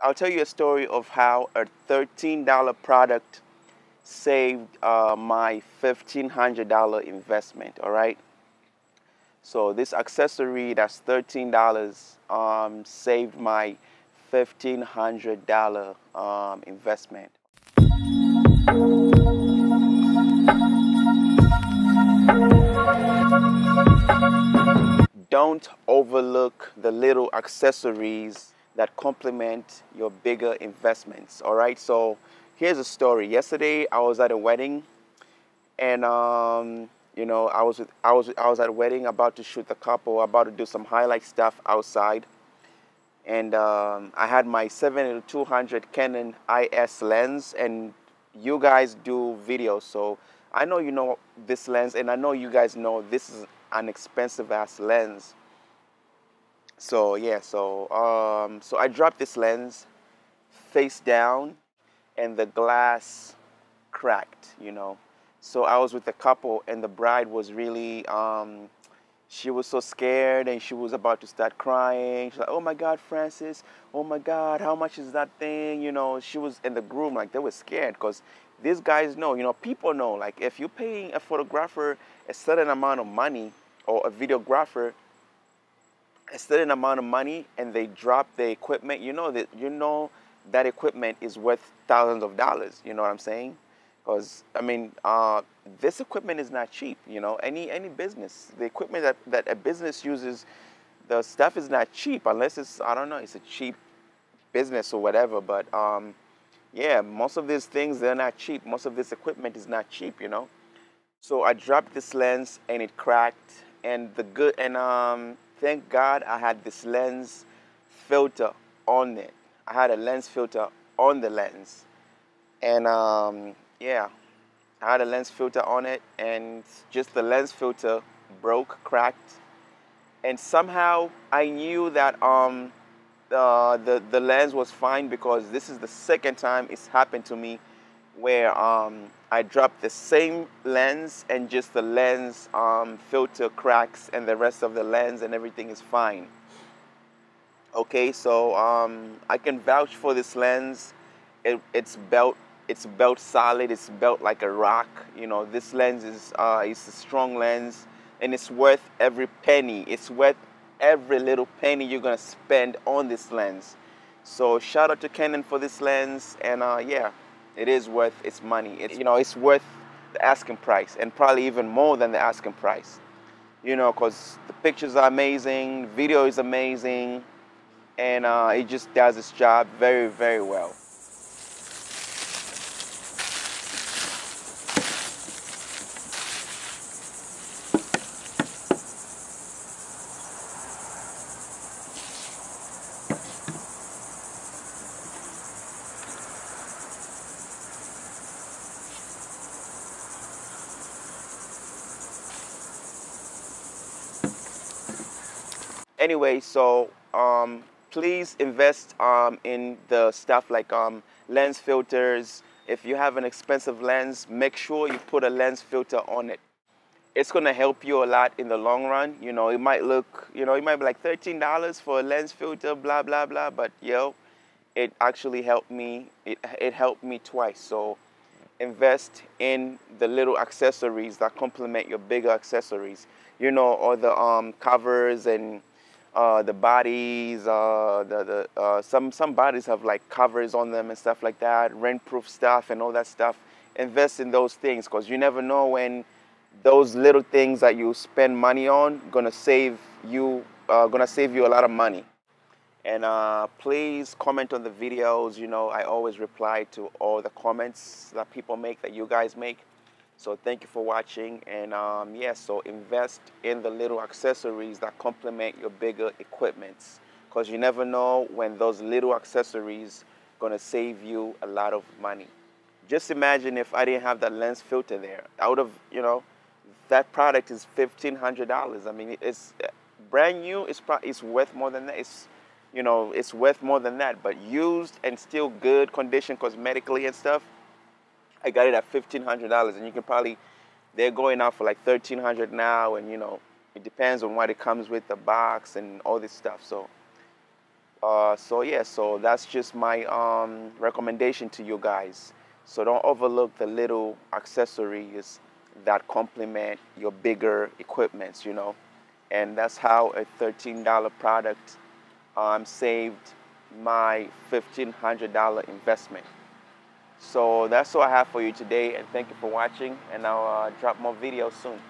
I'll tell you a story of how a $13 product saved uh, my $1,500 investment, all right? So this accessory that's $13 um, saved my $1,500 um, investment. Don't overlook the little accessories that complement your bigger investments. All right. So here's a story. Yesterday I was at a wedding, and um, you know I was I was I was at a wedding about to shoot the couple, about to do some highlight stuff outside, and um, I had my 7200 Canon IS lens, and you guys do videos, so I know you know this lens, and I know you guys know this is an expensive ass lens. So yeah, so um, so I dropped this lens face down, and the glass cracked. You know, so I was with a couple, and the bride was really um, she was so scared, and she was about to start crying. She's like, "Oh my God, Francis! Oh my God, how much is that thing?" You know, she was in the groom like they were scared because these guys know. You know, people know. Like if you're paying a photographer a certain amount of money or a videographer a certain amount of money and they drop the equipment, you know that you know that equipment is worth thousands of dollars. You know what I'm saying? Because I mean, uh, this equipment is not cheap. You know, any any business, the equipment that that a business uses, the stuff is not cheap unless it's I don't know, it's a cheap business or whatever. But um, yeah, most of these things they're not cheap. Most of this equipment is not cheap. You know. So I dropped this lens and it cracked, and the good and um thank God I had this lens filter on it. I had a lens filter on the lens. And um, yeah, I had a lens filter on it and just the lens filter broke, cracked. And somehow I knew that um, uh, the, the lens was fine because this is the second time it's happened to me where um, I dropped the same lens and just the lens um, filter cracks and the rest of the lens and everything is fine. Okay, so um, I can vouch for this lens. It, it's built, it's built solid. It's built like a rock. You know, this lens is uh, it's a strong lens, and it's worth every penny. It's worth every little penny you're gonna spend on this lens. So shout out to Canon for this lens, and uh, yeah it is worth its money. It's, you know, it's worth the asking price and probably even more than the asking price. You know, because the pictures are amazing, video is amazing, and uh, it just does its job very, very well. Anyway, so um, please invest um, in the stuff like um, lens filters. If you have an expensive lens, make sure you put a lens filter on it. It's gonna help you a lot in the long run. You know, it might look, you know, it might be like $13 for a lens filter, blah, blah, blah, but yo, it actually helped me. It, it helped me twice. So invest in the little accessories that complement your bigger accessories. You know, or the um, covers and uh, the bodies, uh, the, the, uh, some, some bodies have like covers on them and stuff like that, rent-proof stuff and all that stuff. Invest in those things because you never know when those little things that you spend money on gonna save you, uh, gonna save you a lot of money. And uh, please comment on the videos. You know, I always reply to all the comments that people make, that you guys make. So thank you for watching. And um, yes, yeah, so invest in the little accessories that complement your bigger equipments. Because you never know when those little accessories gonna save you a lot of money. Just imagine if I didn't have that lens filter there. I would have, you know, that product is $1,500. I mean, it's brand new, it's, it's worth more than that. It's, you know, it's worth more than that. But used and still good condition cosmetically and stuff, I got it at fifteen hundred dollars, and you can probably they're going out for like thirteen hundred now, and you know it depends on what it comes with the box and all this stuff. So Uh, so yeah, so that's just my um, recommendation to you guys. So don't overlook the little accessories that complement your bigger equipments, you know. And that's how a $13 product um, saved my $1,500 investment. So that's all I have for you today and thank you for watching and I'll uh, drop more videos soon.